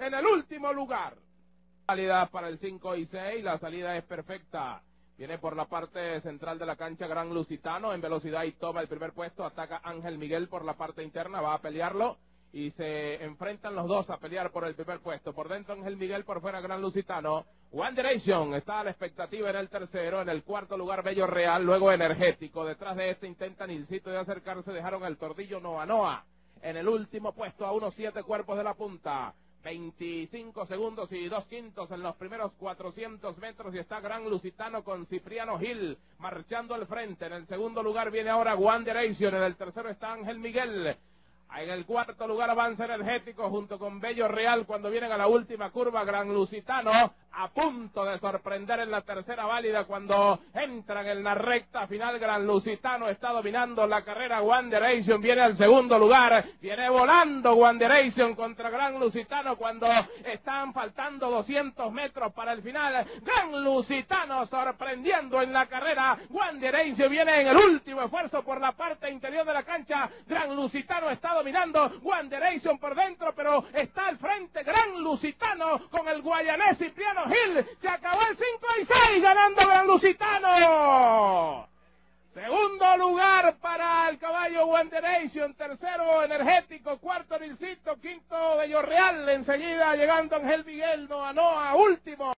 en el último lugar. Salida para el 5 y 6, la salida es perfecta. Viene por la parte central de la cancha Gran Lusitano en velocidad y toma el primer puesto. Ataca Ángel Miguel por la parte interna, va a pelearlo y se enfrentan los dos a pelear por el primer puesto. Por dentro Ángel Miguel, por fuera Gran Lusitano. One Direction está a la expectativa en el tercero, en el cuarto lugar Bello Real, luego Energético. Detrás de este intentan Ilcito de acercarse, dejaron el tordillo Noa Noa. En el último puesto a unos siete cuerpos de la punta. 25 segundos y dos quintos en los primeros 400 metros y está Gran Lusitano con Cipriano Gil marchando al frente. En el segundo lugar viene ahora One Direction, en el tercero está Ángel Miguel. En el cuarto lugar avanza energético junto con Bello Real cuando vienen a la última curva Gran Lusitano a punto de sorprender en la tercera válida cuando entran en la recta final. Gran Lusitano está dominando la carrera. One viene al segundo lugar. Viene volando One contra Gran Lusitano cuando están faltando 200 metros para el final. Gran Lusitano sorprendiendo en la carrera. One viene en el último esfuerzo por la parte interior de la cancha. Gran Lusitano está dominando. One por dentro, pero está al frente. Gran Lusitano con el guayanés Cipriano Gil. Se acabó el 5 y 6 ganando Gran Lusitano. Segundo lugar para el caballo Wanderation, tercero energético, cuarto Nilcito, quinto Bello Real, enseguida llegando Ángel Miguel Noa Noa, último.